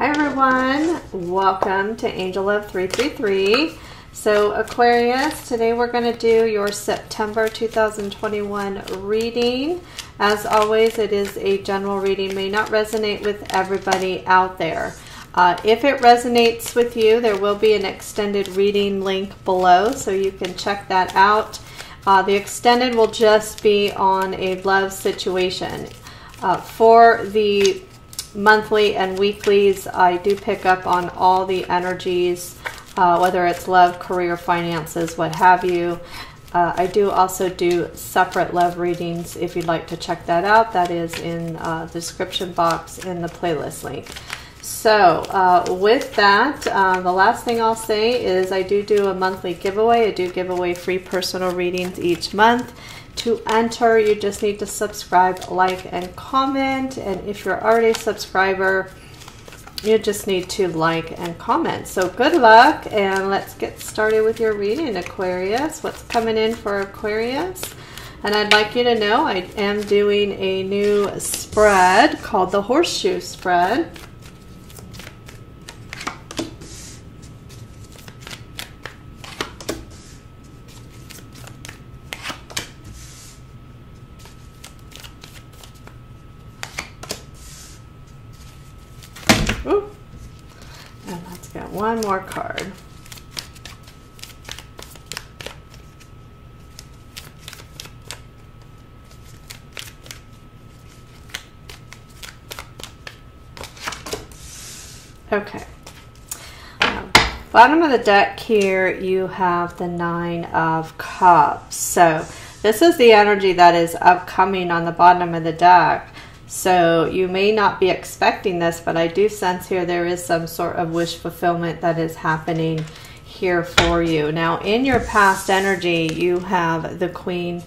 Hi everyone, welcome to Angel Love 333. So Aquarius, today we're going to do your September 2021 reading. As always, it is a general reading, may not resonate with everybody out there. Uh, if it resonates with you, there will be an extended reading link below, so you can check that out. Uh, the extended will just be on a love situation. Uh, for the monthly and weeklies, I do pick up on all the energies, uh, whether it's love, career, finances, what have you. Uh, I do also do separate love readings if you'd like to check that out. That is in uh, the description box in the playlist link. So uh, with that, uh, the last thing I'll say is I do do a monthly giveaway. I do give away free personal readings each month. To enter, you just need to subscribe, like, and comment. And if you're already a subscriber, you just need to like and comment. So good luck and let's get started with your reading, Aquarius. What's coming in for Aquarius? And I'd like you to know I am doing a new spread called the Horseshoe Spread. Ooh. And let's get one more card. Okay. Um, bottom of the deck here, you have the Nine of Cups. So this is the energy that is upcoming on the bottom of the deck. So you may not be expecting this, but I do sense here there is some sort of wish fulfillment that is happening here for you. Now, in your past energy, you have the Queen,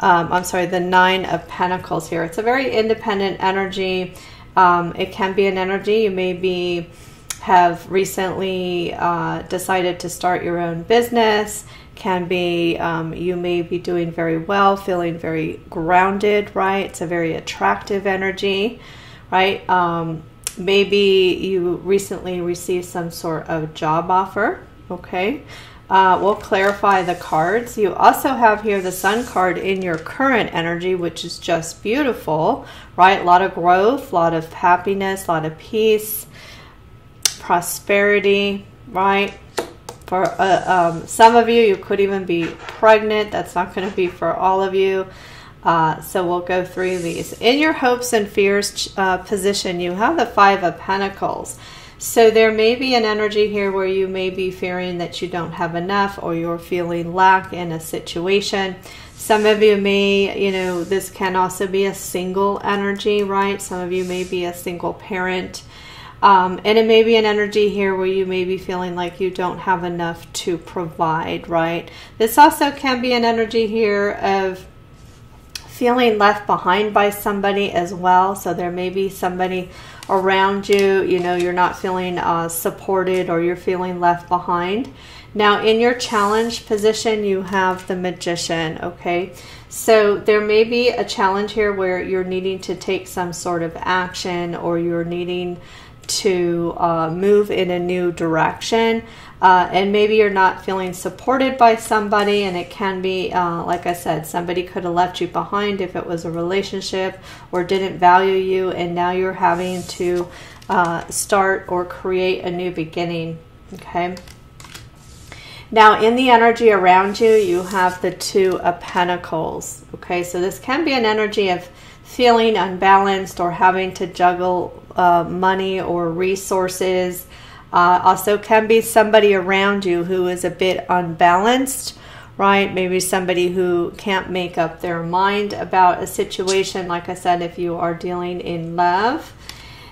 um, I'm sorry, the Nine of Pentacles here. It's a very independent energy. Um, it can be an energy you may be have recently uh, decided to start your own business can be um, you may be doing very well, feeling very grounded, right? It's a very attractive energy, right? Um, maybe you recently received some sort of job offer, okay? Uh, we'll clarify the cards. You also have here the sun card in your current energy, which is just beautiful, right? A lot of growth, a lot of happiness, a lot of peace, prosperity, right? For uh, um, some of you, you could even be pregnant. That's not going to be for all of you. Uh, so we'll go through these. In your hopes and fears uh, position, you have the Five of Pentacles. So there may be an energy here where you may be fearing that you don't have enough or you're feeling lack in a situation. Some of you may, you know, this can also be a single energy, right? Some of you may be a single parent. Um, and it may be an energy here where you may be feeling like you don't have enough to provide, right? This also can be an energy here of feeling left behind by somebody as well. So there may be somebody around you, you know, you're not feeling uh, supported or you're feeling left behind. Now, in your challenge position, you have the magician, okay? So there may be a challenge here where you're needing to take some sort of action or you're needing to uh, move in a new direction. Uh, and maybe you're not feeling supported by somebody, and it can be, uh, like I said, somebody could have left you behind if it was a relationship or didn't value you, and now you're having to uh, start or create a new beginning. Okay. Now, in the energy around you, you have the Two of Pentacles. Okay, so this can be an energy of feeling unbalanced or having to juggle uh, money or resources. Uh, also, can be somebody around you who is a bit unbalanced, right? Maybe somebody who can't make up their mind about a situation. Like I said, if you are dealing in love.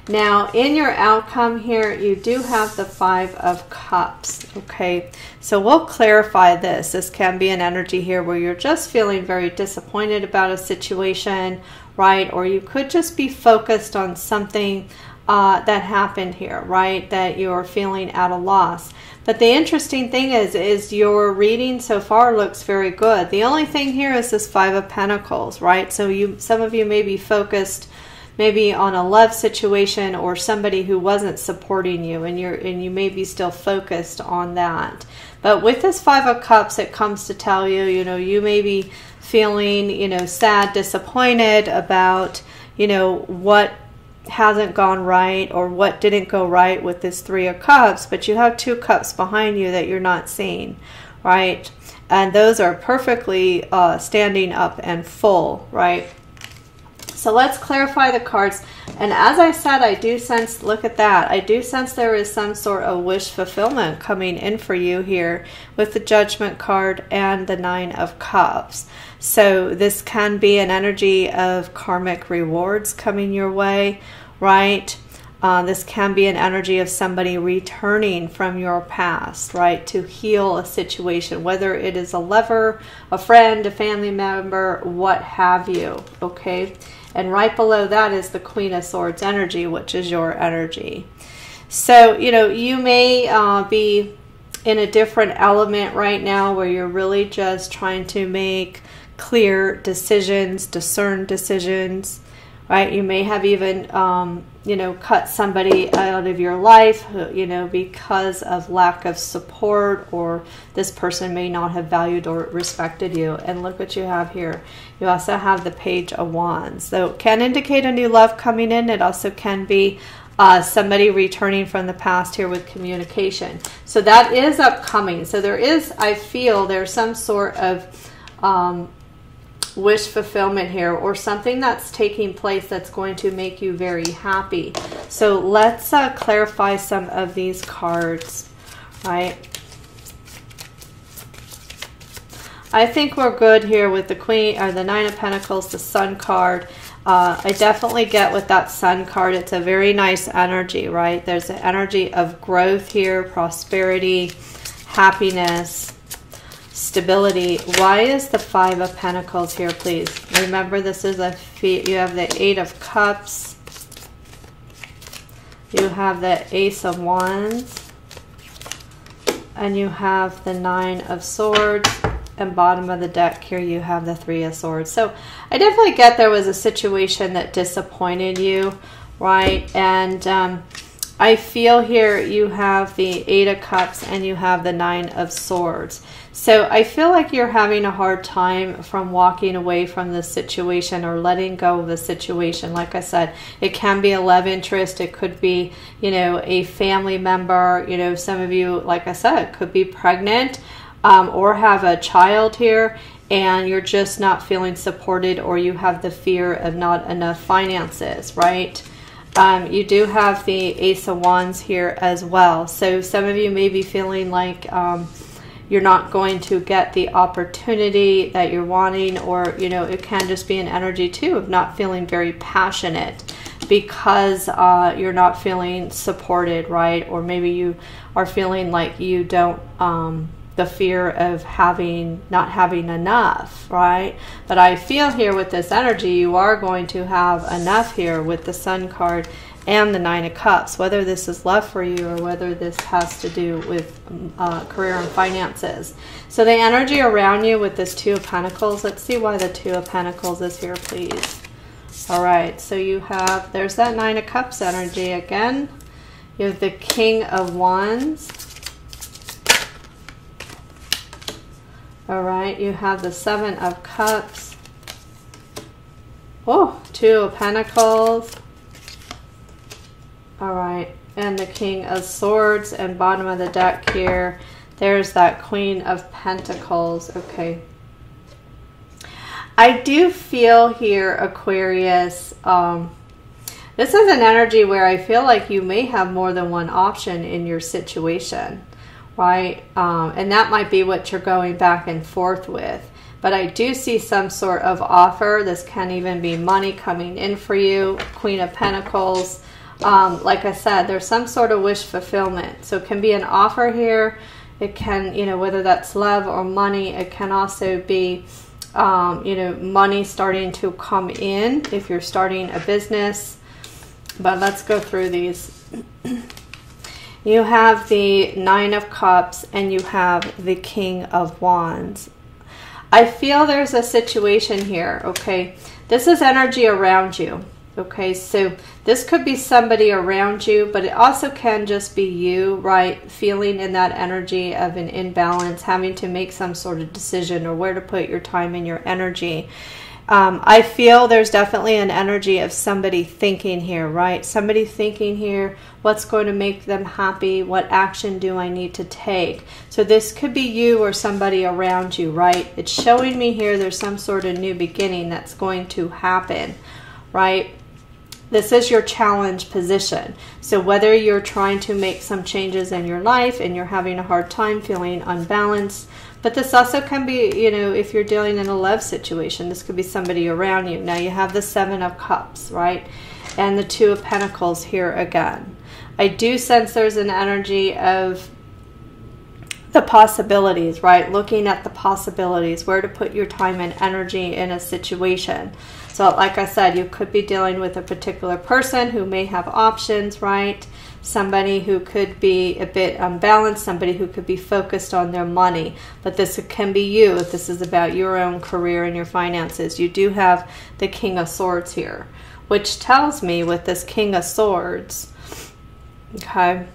Now, in your outcome here, you do have the Five of Cups, okay? So we'll clarify this. This can be an energy here where you're just feeling very disappointed about a situation right? Or you could just be focused on something uh, that happened here, right? That you're feeling at a loss. But the interesting thing is, is your reading so far looks very good. The only thing here is this Five of Pentacles, right? So you, some of you may be focused maybe on a love situation or somebody who wasn't supporting you and you're and you may be still focused on that. But with this 5 of cups it comes to tell you, you know, you may be feeling, you know, sad, disappointed about, you know, what hasn't gone right or what didn't go right with this 3 of cups, but you have two cups behind you that you're not seeing, right? And those are perfectly uh, standing up and full, right? So let's clarify the cards. And as I said, I do sense, look at that. I do sense there is some sort of wish fulfillment coming in for you here with the Judgment card and the Nine of Cups. So this can be an energy of karmic rewards coming your way, right? Uh, this can be an energy of somebody returning from your past, right, to heal a situation, whether it is a lover, a friend, a family member, what have you, okay? And right below that is the Queen of Swords energy, which is your energy. So, you know, you may uh, be in a different element right now where you're really just trying to make clear decisions, discern decisions, right? You may have even, um, you know, cut somebody out of your life, you know, because of lack of support, or this person may not have valued or respected you. And look what you have here. You also have the Page of Wands. So can indicate a new love coming in. It also can be uh, somebody returning from the past here with communication. So that is upcoming. So there is, I feel, there's some sort of um, wish fulfillment here or something that's taking place that's going to make you very happy. So let's uh, clarify some of these cards, right? I think we're good here with the Queen or the Nine of Pentacles, the Sun card. Uh, I definitely get with that Sun card. It's a very nice energy, right? There's an energy of growth here, prosperity, happiness, stability. Why is the Five of Pentacles here, please? Remember, this is a feat. you have the Eight of Cups. You have the Ace of Wands. And you have the Nine of Swords. And bottom of the deck here, you have the Three of Swords. So I definitely get there was a situation that disappointed you, right? And um, I feel here you have the Eight of Cups and you have the Nine of Swords. So I feel like you're having a hard time from walking away from the situation or letting go of the situation. Like I said, it can be a love interest. It could be, you know, a family member. You know, some of you, like I said, could be pregnant um, or have a child here and you're just not feeling supported or you have the fear of not enough finances, right? Um, you do have the Ace of Wands here as well. So some of you may be feeling like um, you're not going to get the opportunity that you're wanting or you know it can just be an energy too of not feeling very passionate because uh, you're not feeling supported right or maybe you are feeling like you don't um, the fear of having not having enough right but i feel here with this energy you are going to have enough here with the sun card and the Nine of Cups, whether this is love for you or whether this has to do with uh, career and finances. So the energy around you with this Two of Pentacles, let's see why the Two of Pentacles is here, please. All right, so you have, there's that Nine of Cups energy again. You have the King of Wands. All right, you have the Seven of Cups. Oh, Two of Pentacles. All right, and the King of Swords and bottom of the deck here. There's that Queen of Pentacles. Okay. I do feel here, Aquarius, um, this is an energy where I feel like you may have more than one option in your situation, right? Um, and that might be what you're going back and forth with. But I do see some sort of offer. This can even be money coming in for you. Queen of Pentacles um, like I said, there's some sort of wish fulfillment. So it can be an offer here. It can, you know, whether that's love or money, it can also be, um, you know, money starting to come in if you're starting a business. But let's go through these. you have the Nine of Cups and you have the King of Wands. I feel there's a situation here, okay? This is energy around you Okay, so this could be somebody around you, but it also can just be you, right? Feeling in that energy of an imbalance, having to make some sort of decision or where to put your time and your energy. Um, I feel there's definitely an energy of somebody thinking here, right? Somebody thinking here, what's going to make them happy? What action do I need to take? So this could be you or somebody around you, right? It's showing me here there's some sort of new beginning that's going to happen, right? This is your challenge position. So whether you're trying to make some changes in your life and you're having a hard time feeling unbalanced, but this also can be, you know, if you're dealing in a love situation, this could be somebody around you. Now you have the Seven of Cups, right? And the Two of Pentacles here again. I do sense there's an energy of the possibilities, right? Looking at the possibilities, where to put your time and energy in a situation. So, like I said, you could be dealing with a particular person who may have options, right? Somebody who could be a bit unbalanced, somebody who could be focused on their money. But this can be you if this is about your own career and your finances. You do have the King of Swords here, which tells me with this King of Swords, okay,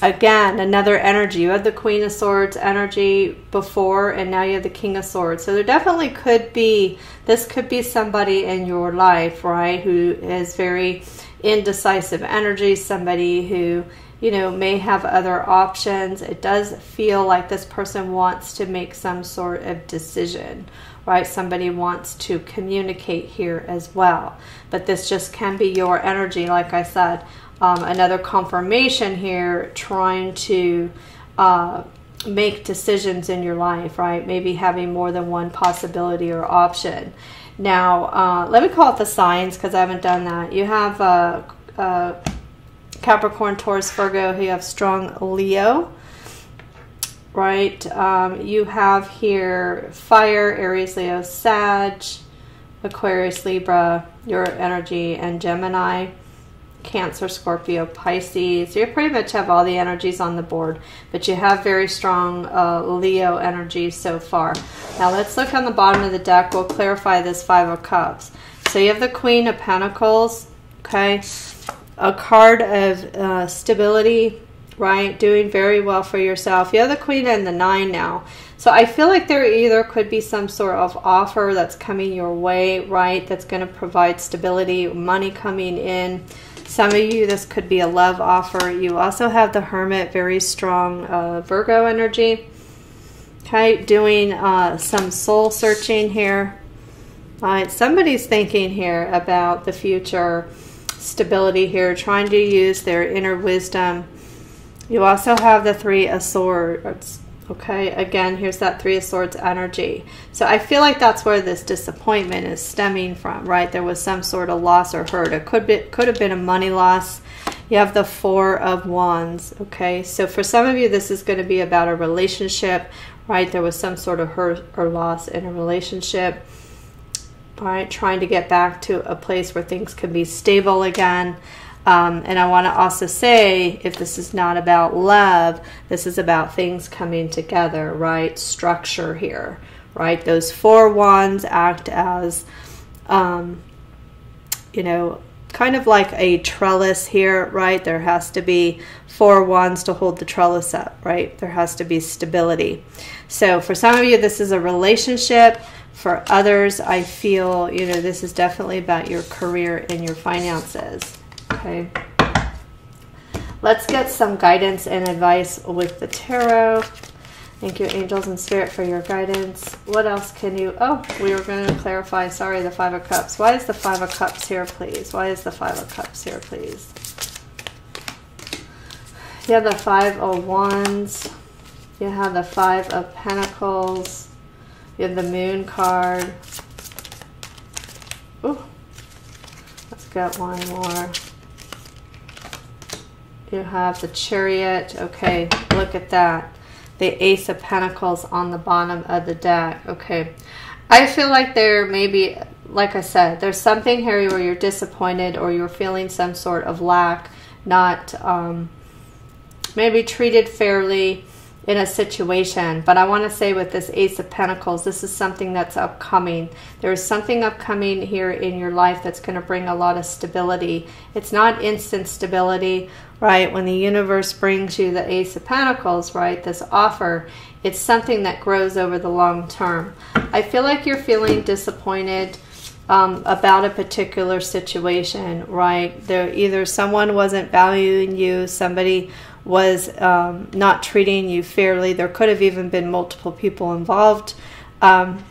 again, another energy. You had the Queen of Swords energy before, and now you have the King of Swords. So there definitely could be, this could be somebody in your life, right, who is very indecisive energy, somebody who, you know, may have other options. It does feel like this person wants to make some sort of decision, right? Somebody wants to communicate here as well. But this just can be your energy, like I said. Um, another confirmation here, trying to uh, make decisions in your life, right? Maybe having more than one possibility or option. Now, uh, let me call it the signs because I haven't done that. You have uh, uh, Capricorn, Taurus, Virgo. You have strong Leo, right? Um, you have here fire, Aries, Leo, Sag, Aquarius, Libra, your energy, and Gemini. Cancer, Scorpio, Pisces. You pretty much have all the energies on the board, but you have very strong uh, Leo energy so far. Now let's look on the bottom of the deck. We'll clarify this Five of Cups. So you have the Queen of Pentacles, okay? A card of uh, stability, right? Doing very well for yourself. You have the Queen and the Nine now. So I feel like there either could be some sort of offer that's coming your way, right? That's going to provide stability, money coming in some of you, this could be a love offer. You also have the Hermit, very strong uh, Virgo energy. Okay, doing uh, some soul searching here. All right, somebody's thinking here about the future stability here, trying to use their inner wisdom. You also have the Three of Swords. Okay, again, here's that Three of Swords energy. So I feel like that's where this disappointment is stemming from, right? There was some sort of loss or hurt. It could be could have been a money loss. You have the Four of Wands, okay? So for some of you, this is going to be about a relationship, right? There was some sort of hurt or loss in a relationship, right? Trying to get back to a place where things can be stable again. Um, and I want to also say if this is not about love, this is about things coming together, right? Structure here, right? Those four wands act as, um, you know, kind of like a trellis here, right? There has to be four wands to hold the trellis up, right? There has to be stability. So for some of you, this is a relationship. For others, I feel, you know, this is definitely about your career and your finances. Okay. Let's get some guidance and advice with the tarot. Thank you, angels and spirit, for your guidance. What else can you... Oh, we were going to clarify. Sorry, the Five of Cups. Why is the Five of Cups here, please? Why is the Five of Cups here, please? You have the Five of Wands. You have the Five of Pentacles. You have the Moon card. Ooh. Let's get one more. You have the chariot. Okay, look at that. The ace of pentacles on the bottom of the deck. Okay. I feel like there may be, like I said, there's something here where you're disappointed or you're feeling some sort of lack, not um, maybe treated fairly. In a situation. But I want to say with this Ace of Pentacles, this is something that's upcoming. There is something upcoming here in your life that's going to bring a lot of stability. It's not instant stability, right? When the universe brings you the Ace of Pentacles, right, this offer, it's something that grows over the long term. I feel like you're feeling disappointed um, about a particular situation, right? There either someone wasn't valuing you, somebody was um, not treating you fairly. There could have even been multiple people involved. Um,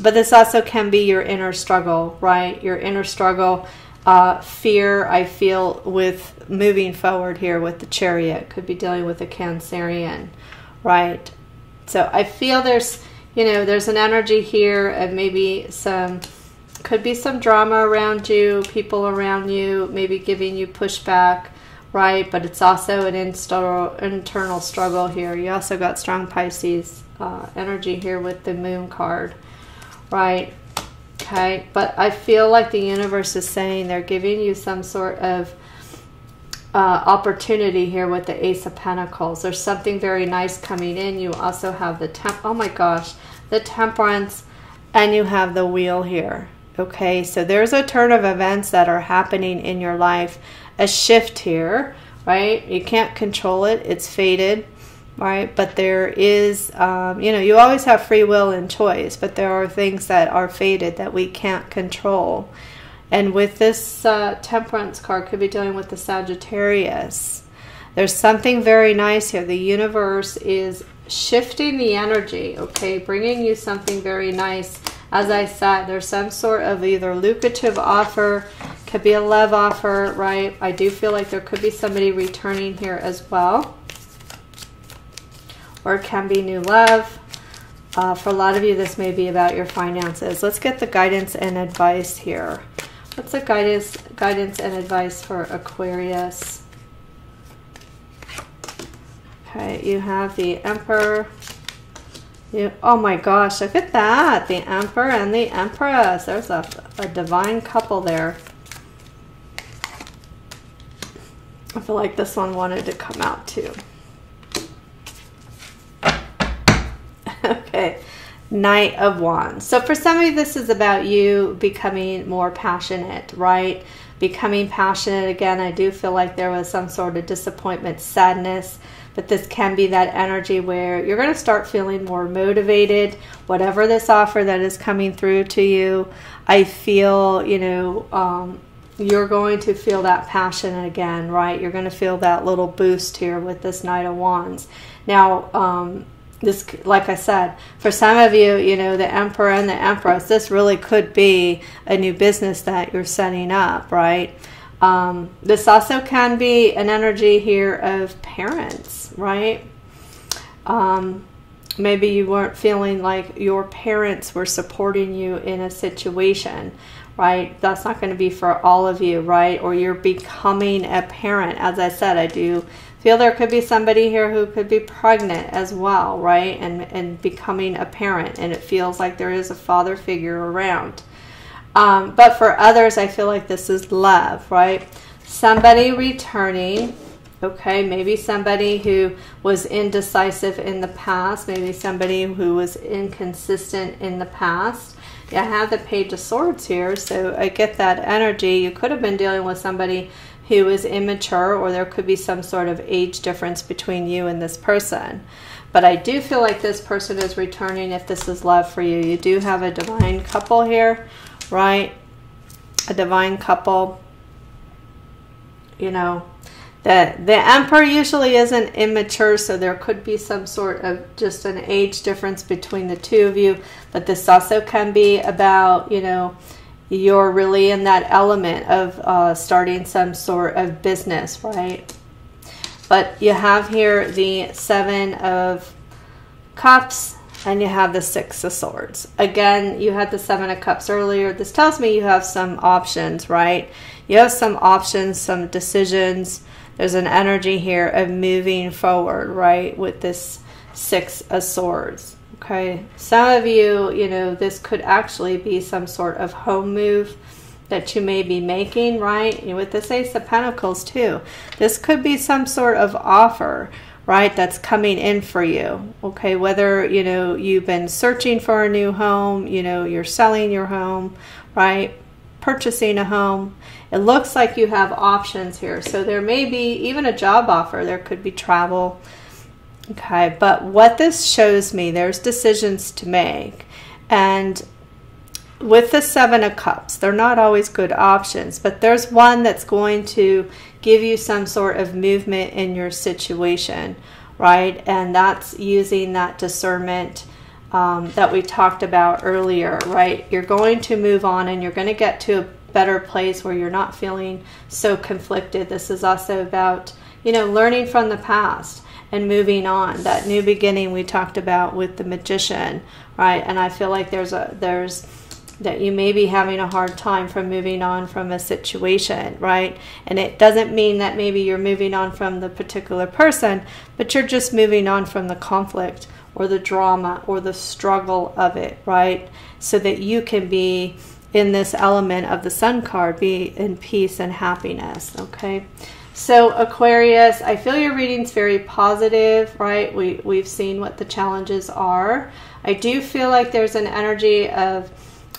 but this also can be your inner struggle, right? Your inner struggle, uh, fear, I feel, with moving forward here with the chariot. Could be dealing with a Cancerian, right? So I feel there's, you know, there's an energy here of maybe some could be some drama around you, people around you, maybe giving you pushback, right? But it's also an internal struggle here. You also got strong Pisces uh, energy here with the moon card, right? Okay, but I feel like the universe is saying they're giving you some sort of uh, opportunity here with the Ace of Pentacles. There's something very nice coming in. You also have the temp. Oh my gosh, the Temperance, and you have the Wheel here. Okay, so there's a turn of events that are happening in your life, a shift here, right? You can't control it, it's fated, right? But there is, um, you know, you always have free will and choice, but there are things that are fated that we can't control. And with this uh, temperance card, could be dealing with the Sagittarius. There's something very nice here. The universe is shifting the energy, okay, bringing you something very nice as I said, there's some sort of either lucrative offer, could be a love offer, right? I do feel like there could be somebody returning here as well. Or it can be new love. Uh, for a lot of you, this may be about your finances. Let's get the guidance and advice here. What's the guidance, guidance and advice for Aquarius? Okay, you have the Emperor, you, oh my gosh, look at that. The Emperor and the Empress. There's a, a divine couple there. I feel like this one wanted to come out too. okay, Knight of Wands. So for some of you, this is about you becoming more passionate, right? Becoming passionate again. I do feel like there was some sort of disappointment, sadness, but this can be that energy where you're going to start feeling more motivated whatever this offer that is coming through to you i feel you know um, you're going to feel that passion again right? You're going to feel that little boost here with this knight of wands. Now um, this like i said for some of you you know the emperor and the empress this really could be a new business that you're setting up right? Um, this also can be an energy here of parents, right? Um, maybe you weren't feeling like your parents were supporting you in a situation, right? That's not going to be for all of you, right? Or you're becoming a parent. As I said, I do feel there could be somebody here who could be pregnant as well, right? And, and becoming a parent, and it feels like there is a father figure around. Um, but for others, I feel like this is love, right? Somebody returning, okay? Maybe somebody who was indecisive in the past, maybe somebody who was inconsistent in the past. I have the Page of Swords here, so I get that energy. You could have been dealing with somebody who is immature, or there could be some sort of age difference between you and this person. But I do feel like this person is returning if this is love for you. You do have a divine couple here right? A divine couple. You know, the, the emperor usually isn't immature, so there could be some sort of just an age difference between the two of you. But this also can be about, you know, you're really in that element of uh, starting some sort of business, right? But you have here the Seven of Cups and you have the Six of Swords. Again, you had the Seven of Cups earlier. This tells me you have some options, right? You have some options, some decisions. There's an energy here of moving forward, right, with this Six of Swords. Okay, some of you, you know, this could actually be some sort of home move that you may be making, right? With this Ace of Pentacles, too. This could be some sort of offer right that's coming in for you okay whether you know you've been searching for a new home you know you're selling your home right purchasing a home it looks like you have options here so there may be even a job offer there could be travel okay but what this shows me there's decisions to make and with the seven of cups they're not always good options but there's one that's going to give you some sort of movement in your situation, right? And that's using that discernment um, that we talked about earlier, right? You're going to move on and you're going to get to a better place where you're not feeling so conflicted. This is also about, you know, learning from the past and moving on. That new beginning we talked about with the magician, right? And I feel like there's a there's that you may be having a hard time from moving on from a situation, right? And it doesn't mean that maybe you're moving on from the particular person, but you're just moving on from the conflict or the drama or the struggle of it, right? So that you can be in this element of the sun card, be in peace and happiness, okay? So Aquarius, I feel your reading's very positive, right? We, we've seen what the challenges are. I do feel like there's an energy of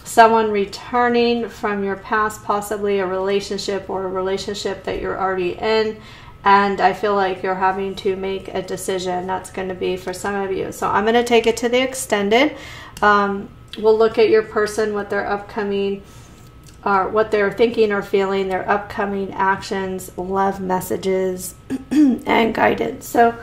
someone returning from your past, possibly a relationship or a relationship that you're already in. And I feel like you're having to make a decision. That's going to be for some of you. So I'm going to take it to the extended. Um, we'll look at your person, what their upcoming or what they're thinking or feeling, their upcoming actions, love messages, and guidance. So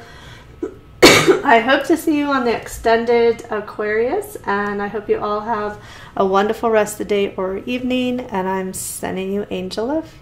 I hope to see you on the extended Aquarius, and I hope you all have a wonderful rest of the day or evening. And I'm sending you angel love.